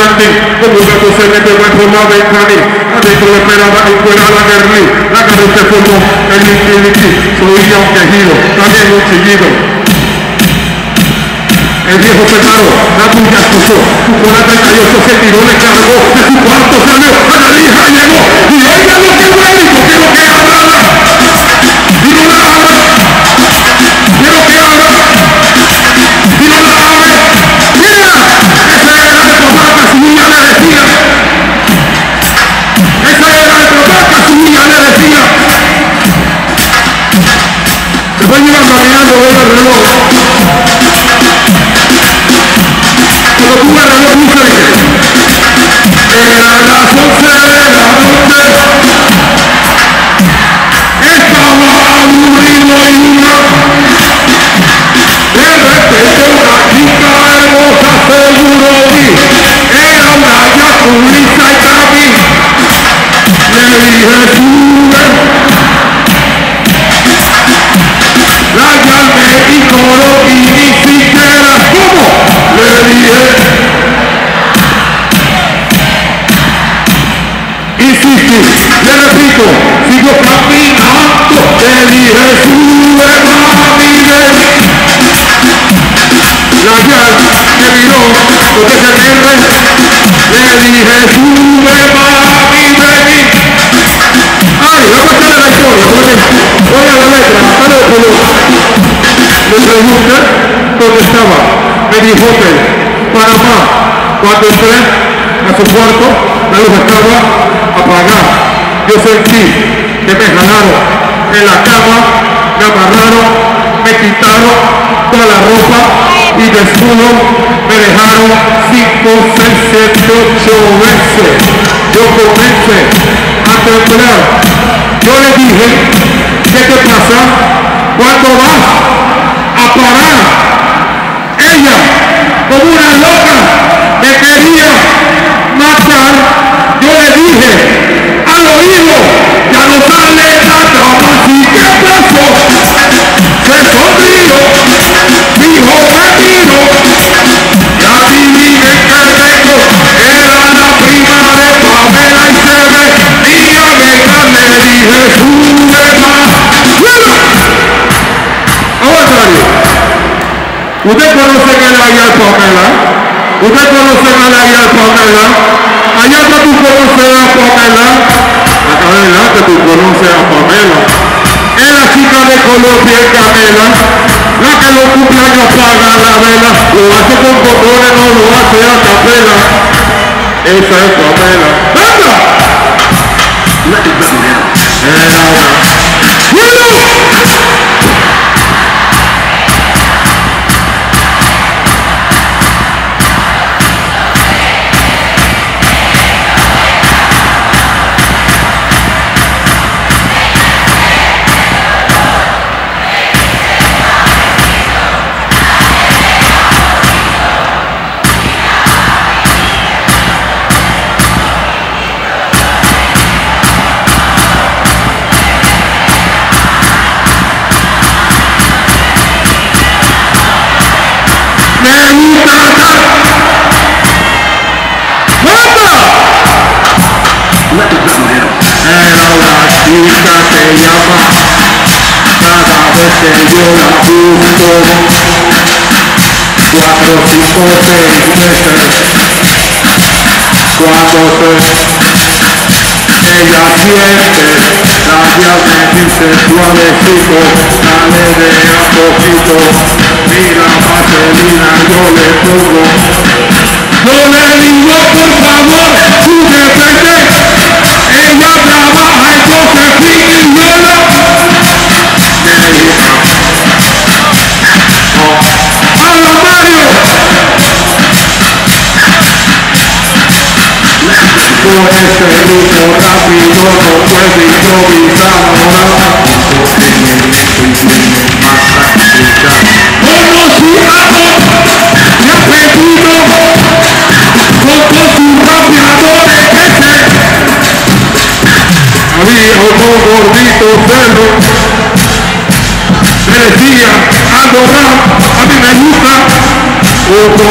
jardín, como un gato se mete en forma de canín. Adentro le esperaba y fuera la guerrilla, la cara se formó el infinity, soy un quejido, también un chillido. El viejo pelado, la tuya escuchó, su corazón cayó, se tiró, le cargó, de su cuarto salió, a la hija llegó, y oiga lo que médico, quiero que abra, se fue llevando mirando el reloj, cuando tú me reloj dice, era las once de la noche, estaba aburrido y una, de repente una chica hermosa seguro vi, era una yaculista y Cami, le dije sube, la llamé y coro y ni siquiera, ¿cómo? Le dije, insistí, le repito, sigo caminando, le dije sube. La llanta me miró, porque se me le dije sube Pregunté dónde estaba, me dijo hotel, Panamá, cuando entré a su cuarto, la luz estaba apagada. Yo sentí que me jalaron en la cama, me amarraron, me quitaron toda la ropa y desnudo me dejaron 5, 6, 7, 8 veces. Yo comencé a temblar. Yo le dije, ¿qué te pasa? ¿Cuándo vas Ella, como una loca, me quería matar. Yo le dije, ¿Usted conoce a la Yal Pamela? ¿Usted conoce a la Yal Pamela? Allá que tú conoces a Pamela, acá adelante tú conoces a Pamela. Es la chica de color bien canela, la que los cumpleaños paga la vela, lo hace con botones, no lo hace a capela. Esa es Pamela. Mira vaselina yo le pongo. Yo le digo por Ese grupo rápido no puede improvisar ahora porque me meto y tiene más práctica. Dos y aprendido con todos sus rapeadores que se había otro gordito cerdo me decía ando rap, a mí me gusta otro